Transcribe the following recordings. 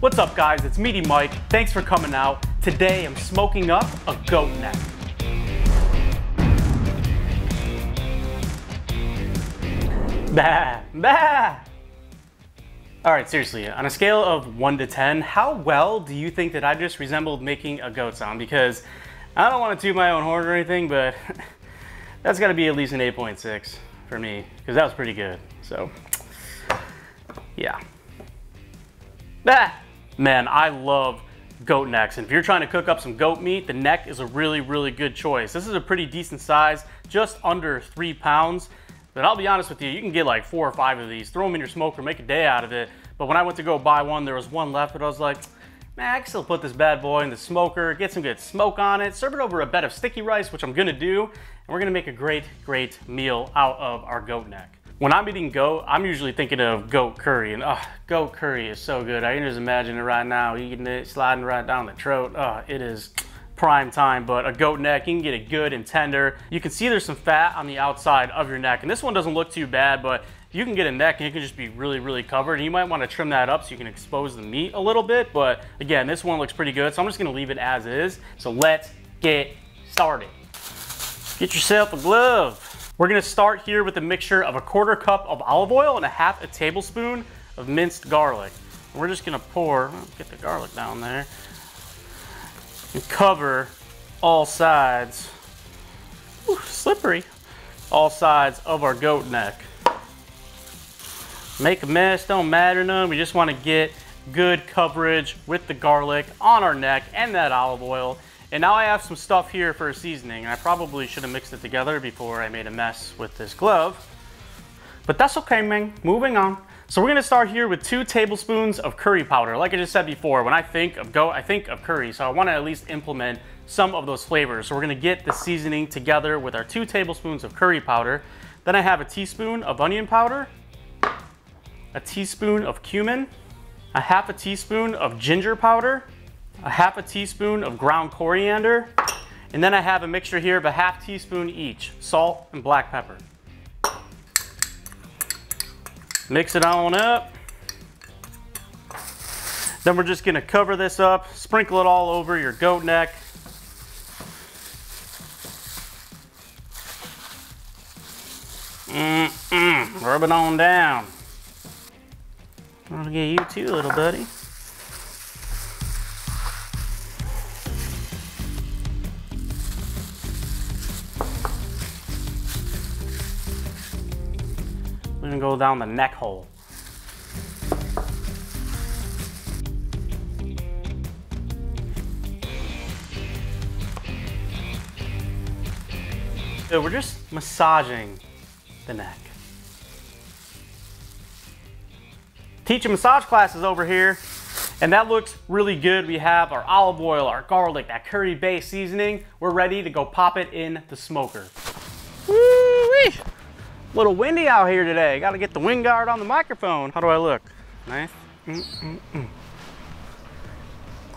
What's up guys, it's Meaty Mike. Thanks for coming out. Today I'm smoking up a goat neck. Bah, bah. All right, seriously, on a scale of one to 10, how well do you think that I just resembled making a goat sound? Because I don't want to toot my own horn or anything, but that's gotta be at least an 8.6 for me, because that was pretty good. So, yeah. Ah! Man, I love goat necks. And if you're trying to cook up some goat meat, the neck is a really, really good choice. This is a pretty decent size, just under three pounds. But I'll be honest with you, you can get like four or five of these, throw them in your smoker, make a day out of it. But when I went to go buy one, there was one left, but I was like, man, I can still put this bad boy in the smoker, get some good smoke on it, serve it over a bed of sticky rice, which I'm gonna do, and we're gonna make a great, great meal out of our goat neck. When I'm eating goat, I'm usually thinking of goat curry, and oh, goat curry is so good. I can just imagine it right now, eating it, sliding right down the throat. Oh, it is prime time, but a goat neck, you can get it good and tender. You can see there's some fat on the outside of your neck, and this one doesn't look too bad, but you can get a neck and it can just be really, really covered. And you might want to trim that up so you can expose the meat a little bit, but again, this one looks pretty good, so I'm just gonna leave it as is. So let's get started. Get yourself a glove. We're gonna start here with a mixture of a quarter cup of olive oil and a half a tablespoon of minced garlic. We're just gonna pour, get the garlic down there, and cover all sides, Ooh, slippery, all sides of our goat neck. Make a mess, don't matter none. We just wanna get good coverage with the garlic on our neck and that olive oil. And now I have some stuff here for a seasoning. And I probably should have mixed it together before I made a mess with this glove. But that's okay, man. Moving on. So we're gonna start here with two tablespoons of curry powder. Like I just said before, when I think of goat, I think of curry. So I wanna at least implement some of those flavors. So we're gonna get the seasoning together with our two tablespoons of curry powder. Then I have a teaspoon of onion powder, a teaspoon of cumin, a half a teaspoon of ginger powder, a half a teaspoon of ground coriander, and then I have a mixture here of a half teaspoon each, salt and black pepper. Mix it on up. Then we're just gonna cover this up, sprinkle it all over your goat neck. Mm-mm, rub it on down. I'm gonna get you too, little buddy. We're gonna go down the neck hole. So we're just massaging the neck. Teaching massage classes over here, and that looks really good. We have our olive oil, our garlic, that curry base seasoning. We're ready to go pop it in the smoker. Woo-wee! Little windy out here today. Got to get the wind guard on the microphone. How do I look? Nice. Mm -mm -mm.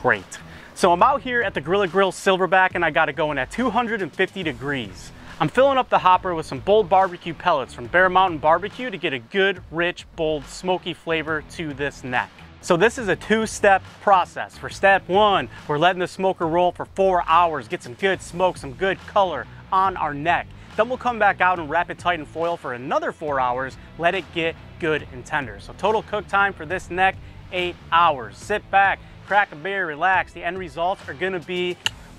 Great. So I'm out here at the Grilla Grill Silverbac and I got it going at 250 degrees. I'm filling up the hopper with some bold barbecue pellets from Bear Mountain Barbecue to get a good, rich, bold, smoky flavor to this neck. So this is a two-step process. For step one, we're letting the smoker roll for four hours, get some good smoke, some good color on our neck. Then we'll come back out and wrap it tight in foil for another four hours, let it get good and tender. So total cook time for this neck, eight hours. Sit back, crack a beer, relax. The end results are gonna be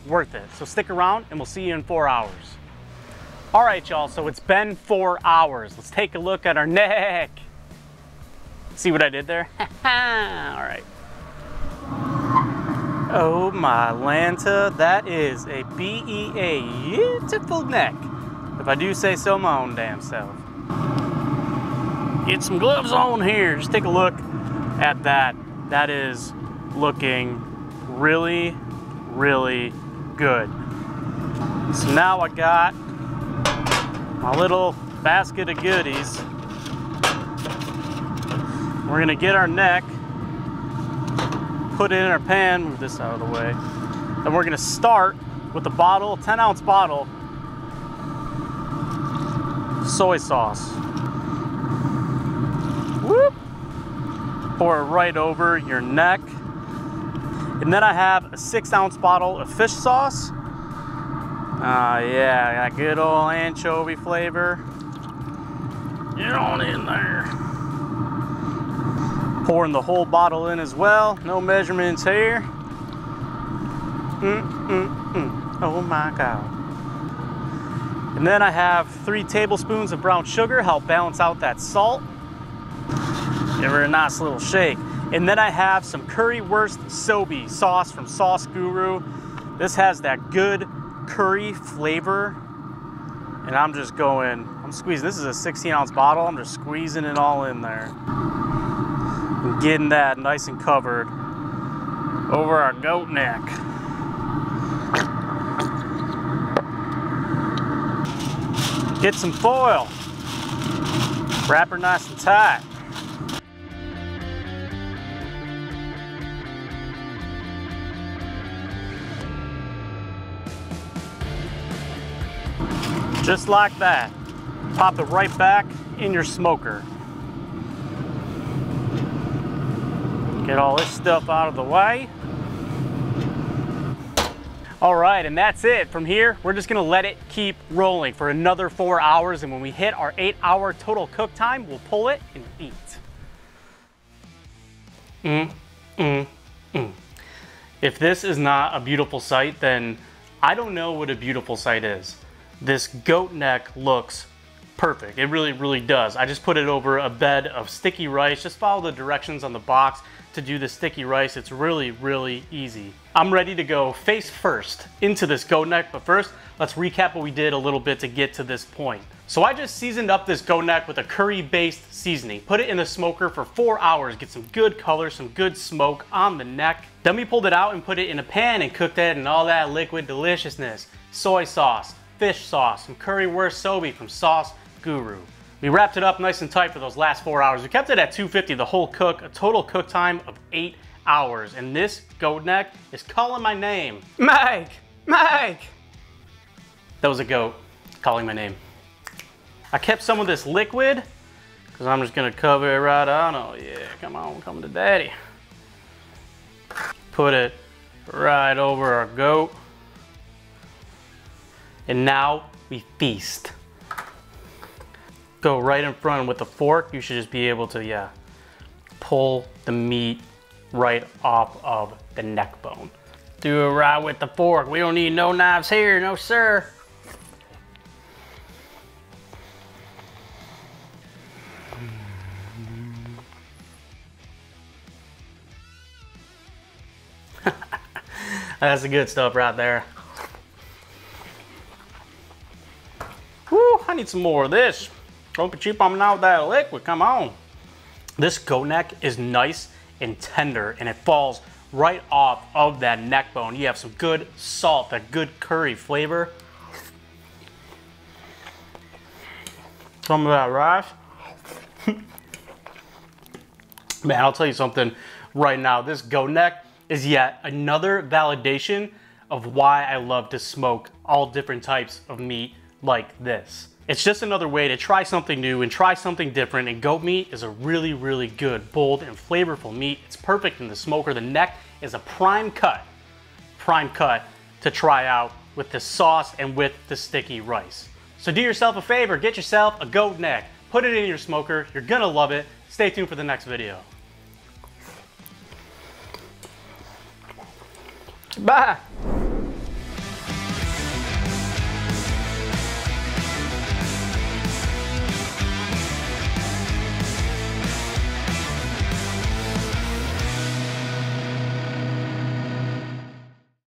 worth it. So stick around and we'll see you in four hours. All right, y'all, so it's been four hours. Let's take a look at our neck. See what I did there? All right. Oh my Lanta, that is a BEA beautiful neck. If I do say so my own damn self. Get some gloves on here. Just take a look at that. That is looking really, really good. So now I got my little basket of goodies. We're gonna get our neck, put it in our pan, move this out of the way. Then we're gonna start with a bottle, 10 ounce bottle soy sauce. Whoop. Pour it right over your neck. And then I have a six ounce bottle of fish sauce. Uh, yeah, got good old anchovy flavor. Get on in there. Pouring the whole bottle in as well. No measurements here. Mm, mm, mm. Oh my God. And then I have three tablespoons of brown sugar, help balance out that salt. Give her a nice little shake. And then I have some currywurst sobe sauce from Saus Guru. This has that good curry flavor. And I'm just going, I'm squeezing, this is a 16 ounce bottle. I'm just squeezing it all in there. And getting that nice and covered over our goat neck. Get some foil. Wrap her nice and tight. Just like that. Pop it right back in your smoker. Get all this stuff out of the way. All right, and that's it. From here, we're just gonna let it keep rolling for another four hours, and when we hit our eight hour total cook time, we'll pull it and eat. Mm, mm, mm. If this is not a beautiful sight, then I don't know what a beautiful sight is. This goat neck looks perfect. It really, really does. I just put it over a bed of sticky rice. Just follow the directions on the box to do the sticky rice. It's really, really easy. I'm ready to go face first into this goat neck, but first, let's recap what we did a little bit to get to this point. So I just seasoned up this goat neck with a curry-based seasoning. Put it in the smoker for four hours, get some good color, some good smoke on the neck. Then we pulled it out and put it in a pan and cooked it in all that liquid deliciousness. Soy sauce, fish sauce, some currywurst sobe from Saus Guru. We wrapped it up nice and tight for those last four hours. We kept it at 250 the whole cook, a total cook time of eight hours. And this goat neck is calling my name. Mike, Mike. That was a goat calling my name. I kept some of this liquid because I'm just gonna cover it right on. Oh yeah, come on, come to daddy. Put it right over our goat. And now we feast. Go right in front with the fork. You should just be able to, yeah, pull the meat right off of the neck bone. Do it right with the fork. We don't need no knives here, no sir. That's the good stuff right there. Whew, I need some more of this. Don't be cheap on with that liquid, come on. This goat neck is nice and tender and it falls right off of that neck bone. You have some good salt, that good curry flavor. Some of that rice. Man, I'll tell you something right now. This goat neck is yet another validation of why I love to smoke all different types of meat like this. It's just another way to try something new and try something different and goat meat is a really, really good, bold and flavorful meat. It's perfect in the smoker. The neck is a prime cut, prime cut to try out with the sauce and with the sticky rice. So do yourself a favor, get yourself a goat neck, put it in your smoker, you're gonna love it. Stay tuned for the next video. Bye.